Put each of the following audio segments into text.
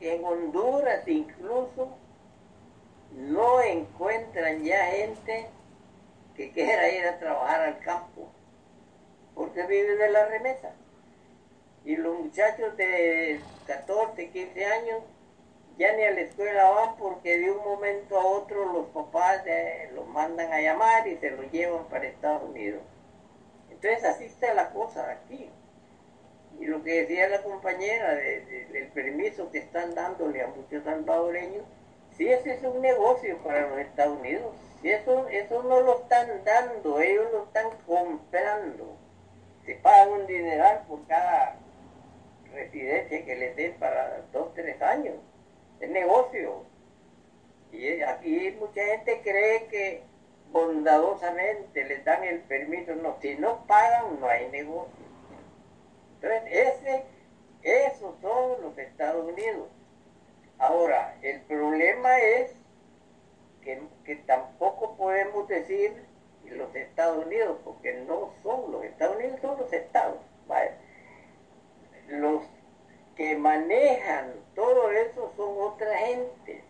en Honduras incluso no encuentran ya gente que quiera ir a trabajar al campo, porque vive de la remesa. Y los muchachos de 14, 15 años ya ni a la escuela van porque de un momento a otro los papás los mandan a llamar y se los llevan para Estados Unidos. Entonces así está la cosa aquí. Y lo que decía la compañera del permiso que están dándole a muchos salvadoreños, si ese es un negocio para los Estados Unidos, si eso, eso no lo están dando, ellos lo están comprando. Se pagan un dineral por cada residencia que les den para dos, tres años. Es negocio. Y aquí mucha gente cree que bondadosamente les dan el permiso. No, si no pagan no hay negocio. Entonces, ese, esos son los Estados Unidos. Ahora, el problema es que, tampoco decir los Estados Unidos, porque no son los Estados Unidos, son los estados. Los que manejan todo eso son otra gente,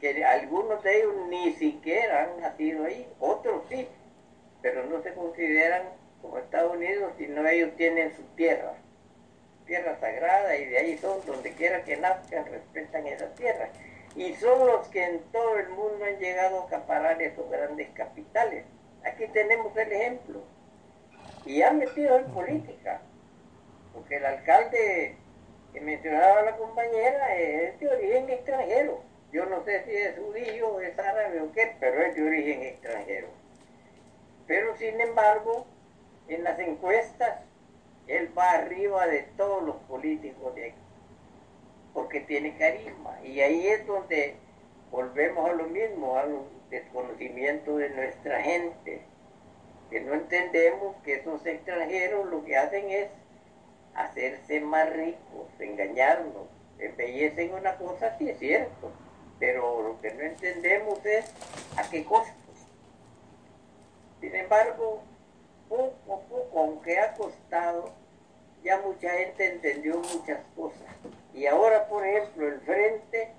que algunos de ellos ni siquiera han nacido ahí, otros sí, pero no se consideran como Estados Unidos, sino ellos tienen su tierra tierra sagrada y de ahí son donde quiera que nazcan, respetan esa tierra. Y son los que en todo el mundo han llegado a acaparar esos grandes capitales. Aquí tenemos el ejemplo. Y han metido en política. Porque el alcalde que mencionaba la compañera es de origen extranjero. Yo no sé si es judío, es árabe o qué, pero es de origen extranjero. Pero sin embargo, en las encuestas él va arriba de todos los políticos de aquí, porque tiene carisma. Y ahí es donde volvemos a lo mismo, al desconocimiento de nuestra gente, que no entendemos que esos extranjeros lo que hacen es hacerse más ricos, engañarnos, embellecen una cosa, sí es cierto, pero lo que no entendemos es a qué costo. Sin embargo, poco a poco, aunque ha costado, ya mucha gente entendió muchas cosas. Y ahora, por ejemplo, el frente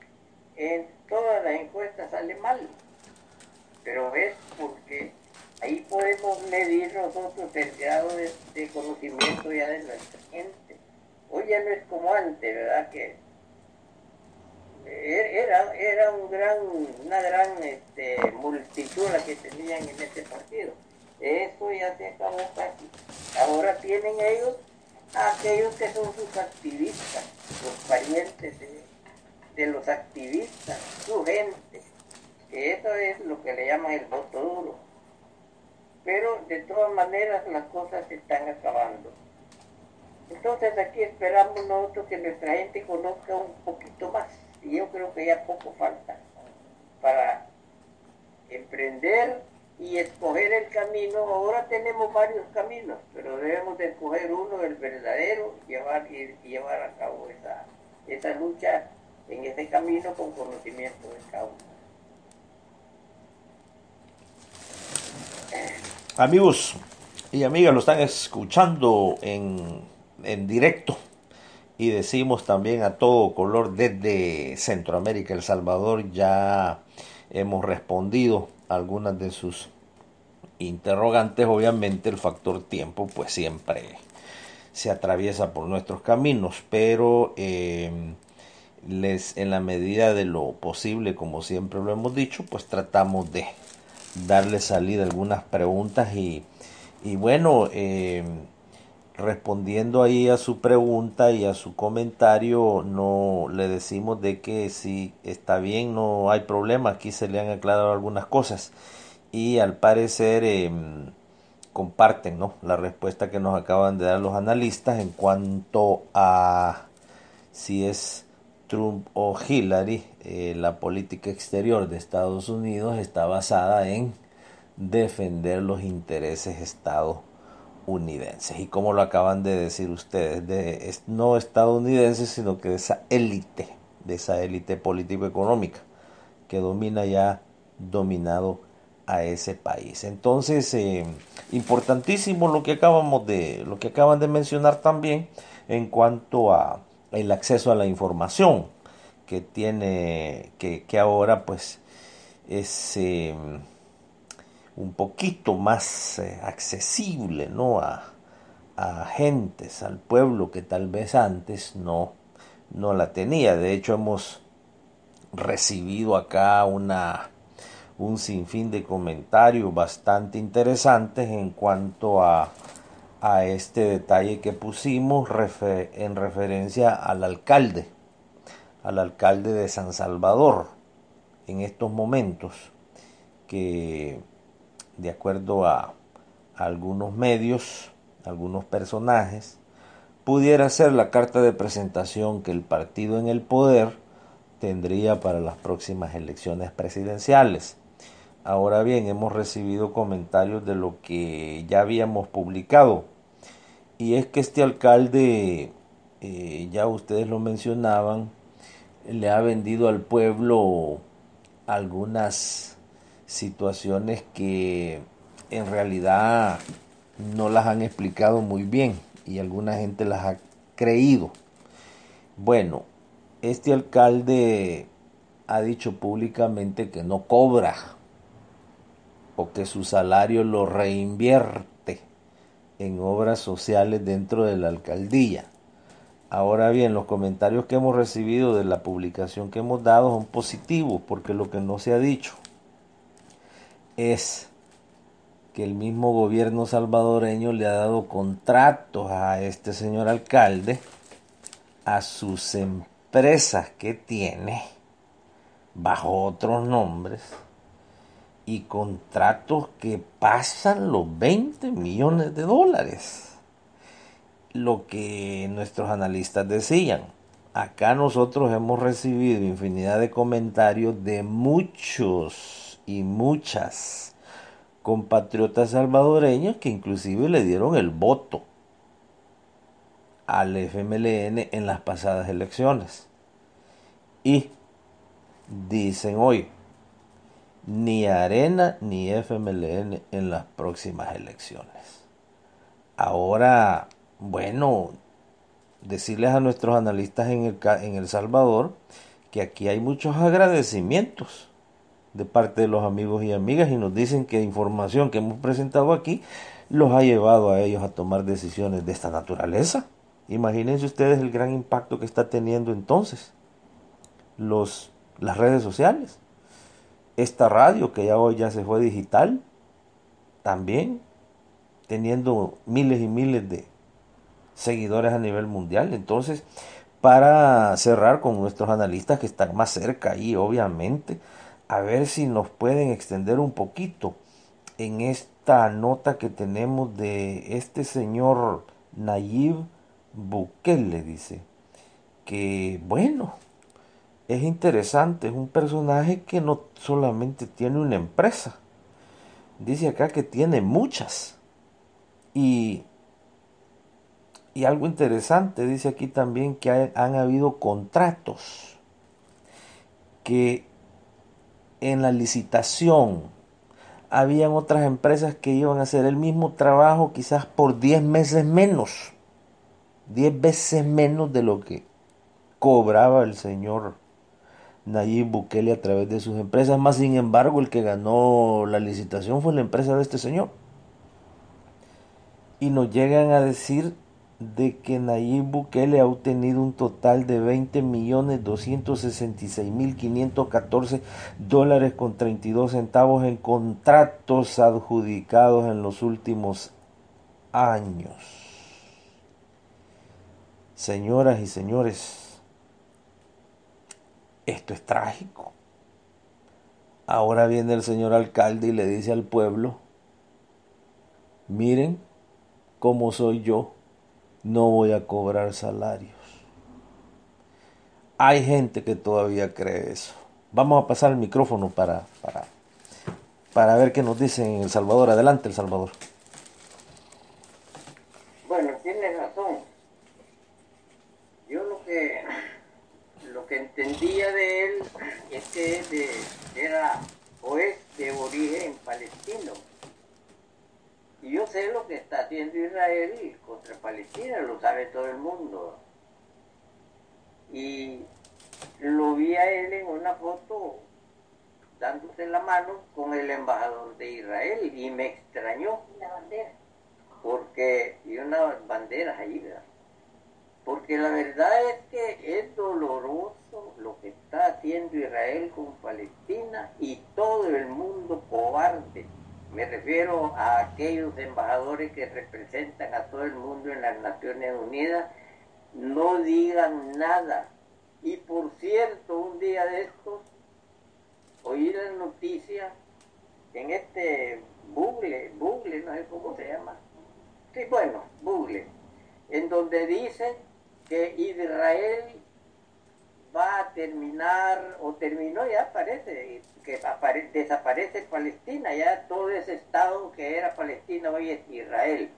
en todas las encuestas sale mal. Pero es porque ahí podemos medir nosotros el grado de, conocimiento ya de nuestra gente. Hoy ya no es como antes, ¿verdad? Que era, era un gran, una gran este, multitud la que tenían en este partido. Eso ya se acabó casi. Ahora tienen ellos aquellos que son sus activistas, los parientes de, los activistas, su gente, que eso es lo que le llaman el voto duro. Pero de todas maneras las cosas se están acabando. Entonces aquí esperamos nosotros que nuestra gente conozca un poquito más. Y yo creo que ya poco falta para emprender y escoger el camino. Ahora tenemos varios caminos, pero debemos de escoger uno, el verdadero, llevar, y, llevar a cabo esa, esa lucha en ese camino con conocimiento de causa. Amigos y amigas, lo están escuchando en, en directo y decimos también a todo color desde Centroamérica, El Salvador, ya hemos respondido algunas de sus interrogantes, obviamente el factor tiempo pues siempre se atraviesa por nuestros caminos, pero em, les en la medida de lo posible, como siempre lo hemos dicho, pues tratamos de darle salida a algunas preguntas y, y bueno, em, respondiendo ahí a su pregunta y a su comentario, no le decimos de que si está bien, no hay problema, aquí se le han aclarado algunas cosas y al parecer em, comparten ¿no? la respuesta que nos acaban de dar los analistas en cuanto a si es Trump o Hillary, eh, la política exterior de Estados Unidos está basada en defender los intereses estadounidenses estadounidenses. Y como lo acaban de decir ustedes, de, no estadounidenses, sino que de esa élite, de esa élite político-económica que domina ya dominado a ese país. Entonces, eh, importantísimo lo que acabamos de, lo que acaban de mencionar también en cuanto a el acceso a la información que tiene, que, ahora pues es eh, un poquito más eh, accesible, ¿no? A, gentes, al pueblo que tal vez antes no, no la tenía. De hecho, hemos recibido acá una, un sinfín de comentarios bastante interesantes en cuanto a, a este detalle que pusimos en referencia al alcalde, al alcalde de San Salvador en estos momentos, que de acuerdo a algunos medios, algunos personajes, pudiera ser la carta de presentación que el partido en el poder tendría para las próximas elecciones presidenciales. Ahora bien, hemos recibido comentarios de lo que ya habíamos publicado. Y es que este alcalde, eh, ya ustedes lo mencionaban, le ha vendido al pueblo algunas situaciones que en realidad no las han explicado muy bien y alguna gente las ha creído. Bueno, este alcalde ha dicho públicamente que no cobra o que su salario lo reinvierte en obras sociales dentro de la alcaldía. Ahora bien, los comentarios que hemos recibido de la publicación que hemos dado son positivos porque lo que no se ha dicho es que el mismo gobierno salvadoreño le ha dado contratos a este señor alcalde, a sus empresas que tiene, bajo otros nombres, y contratos que pasan los 20 millones de dólares. Lo que nuestros analistas decían. Acá nosotros hemos recibido infinidad de comentarios de muchos y muchas compatriotas salvadoreños que inclusive le dieron el voto al FMLN en las pasadas elecciones. Y dicen hoy, ni Arena ni FMLN en las próximas elecciones. Ahora, bueno, decirles a nuestros analistas en el, en el Salvador que aquí hay muchos agradecimientos de parte de los amigos y amigas y nos dicen que información que hemos presentado aquí los ha llevado a ellos a tomar decisiones de esta naturaleza. Imagínense ustedes el gran impacto que está teniendo entonces los, las redes sociales. Esta radio que ya hoy ya se fue digital, también teniendo miles y miles de seguidores a nivel mundial. Entonces, para cerrar con nuestros analistas que están más cerca ahí, obviamente, a ver si nos pueden extender un poquito en esta nota que tenemos de este señor Nayib Bukele, dice, que bueno, es interesante, es un personaje que no solamente tiene una empresa, dice acá que tiene muchas. Y, y algo interesante, dice aquí también que han habido contratos que en la licitación habían otras empresas que iban a hacer el mismo trabajo quizás por 10 meses menos, 10 veces menos de lo que cobraba el señor Nayib Bukele a través de sus empresas, más sin embargo el que ganó la licitación fue la empresa de este señor. Y nos llegan a decir de que Nayib Bukele ha obtenido un total de 20 millones 266 mil 514 dólares con 32 centavos en contratos adjudicados en los últimos años. Señoras y señores, esto es trágico. Ahora viene el señor alcalde y le dice al pueblo, miren cómo soy yo no voy a cobrar salarios. Hay gente que todavía cree eso. Vamos a pasar el micrófono para, para, para ver qué nos dicen en El Salvador. Adelante, El Salvador. Bueno, tiene razón. Yo lo que, lo que entendía de él es que era o es de origen palestino y yo sé lo que está haciendo Israel contra Palestina, lo sabe todo el mundo. Y lo vi a él en una foto dándose la mano con el embajador de Israel y me extrañó. La bandera. Porque, y unas banderas ahí, ¿verdad? Porque la verdad es que es doloroso lo que está haciendo Israel con Palestina y todo el mundo cobarde. Me refiero a aquellos embajadores que representan a todo el mundo en las Naciones Unidas. No digan nada. Y por cierto, un día de estos, oí la noticia en este Google, Google, no sé cómo se llama. Sí, bueno, Google, en donde dice que Israel va a terminar, o terminó ya parece, que desaparece Palestina, ya todo ese estado que era Palestina hoy es Israel.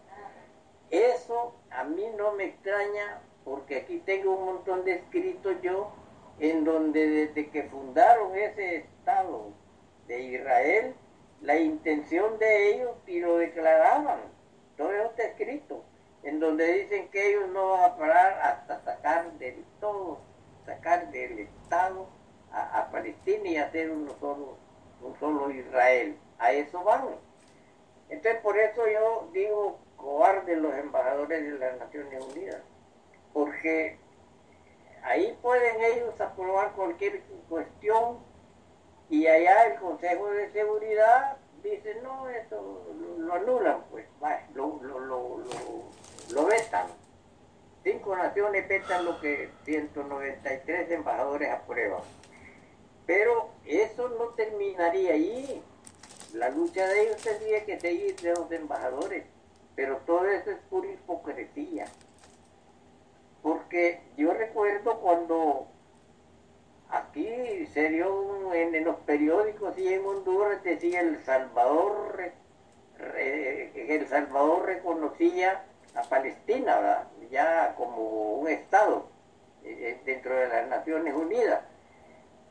Eso a mí no me extraña porque aquí tengo un montón de escritos yo en donde desde que fundaron ese estado de Israel, la intención de ellos y lo declaraban, todo eso está escrito en donde dicen que ellos no van a parar hasta sacar del todo, sacar del Estado a, Palestina y hacer un solo, un solo Israel. A eso van. Entonces por eso yo digo cobarde los embajadores de las Naciones Unidas, porque ahí pueden ellos aprobar cualquier cuestión y allá el Consejo de Seguridad dice no, eso lo, anulan, pues, lo, lo, lo lo vetan. Cinco naciones vetan lo que 193 embajadores aprueban. Pero eso no terminaría ahí. La lucha de ellos tendría que seguir de los embajadores. Pero todo eso es pura hipocresía. Porque yo recuerdo cuando aquí se dio en, los periódicos y en Honduras decía El Salvador, El Salvador reconocía a Palestina, ya como un Estado eh, eh, dentro de las Naciones Unidas.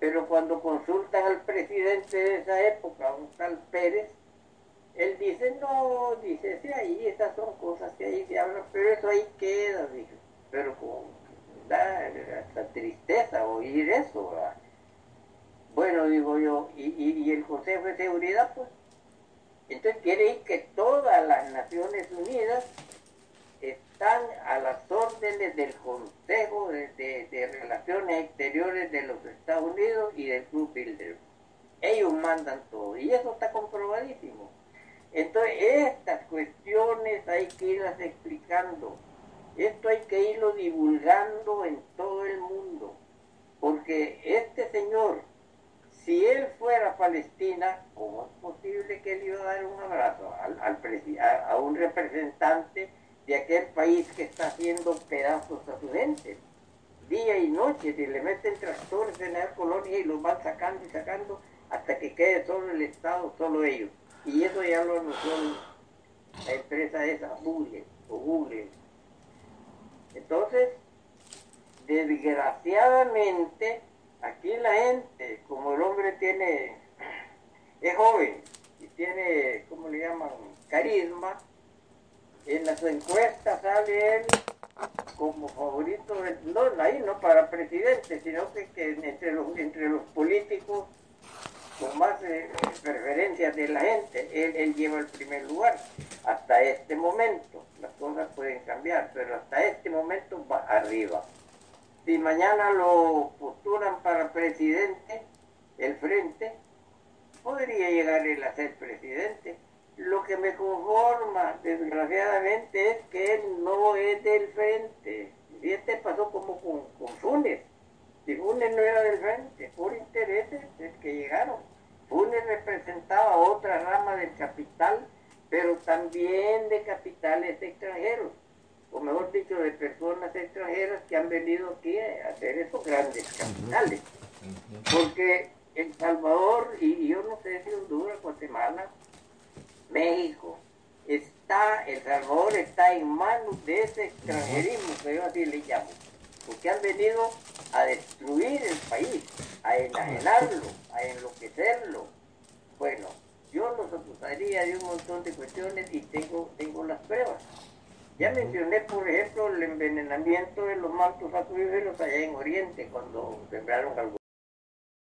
Pero cuando consultan al presidente de esa época, un tal Pérez, él dice, no, dice, sí, ahí esas son cosas que ahí se hablan, pero eso ahí queda. Pero con, da hasta tristeza oír eso, Bueno, digo yo, y, y, el Consejo de Seguridad, pues, entonces quiere decir que todas las Naciones Unidas están del Consejo de, Relaciones Exteriores de los Estados Unidos y del Club Bilderberg. Ellos mandan todo y eso está comprobadísimo. Entonces, estas cuestiones hay que irlas explicando. Esto hay que irlo divulgando en todo el mundo. Porque este señor, si él fuera Palestina, ¿cómo es posible que él iba a dar un abrazo al, a un representante? De aquel país que está haciendo pedazos a su gente, día y noche, y le meten tractores en la colonia y los van sacando y sacando hasta que quede solo el Estado, solo ellos. Y eso ya lo anunció la empresa esa, Google, o Google. Entonces, desgraciadamente, aquí la gente, como el hombre tiene, es joven y tiene, ¿cómo le llaman?, carisma, en las encuestas sale él como favorito, no ahí no para presidente, sino que, entre, los, entre los políticos con más eh, preferencias de la gente, él, él, lleva el primer lugar. Hasta este momento, las cosas pueden cambiar, pero hasta este momento va arriba. Si mañana lo postulan para presidente, el frente, podría llegar él a ser presidente lo que me conforma, desgraciadamente, es que él no es del frente. Y este pasó como con, con Funes. Si Funes no era del frente, por intereses es que llegaron. Funes representaba otra rama del capital, pero también de capitales extranjeros, o mejor dicho, de personas extranjeras que han venido aquí a hacer esos grandes capitales. Porque El Salvador, y yo no sé si Honduras, Guatemala, México, está, El Salvador está en manos de ese extranjerismo que yo así le llamo, porque han venido a destruir el país, a enajenarlo, a enloquecerlo. Bueno, yo los acusaría de un montón de cuestiones y tengo, tengo las pruebas. Ya mencioné, por ejemplo, el envenenamiento de los mantos acuíferos allá en Oriente, cuando sembraron algo.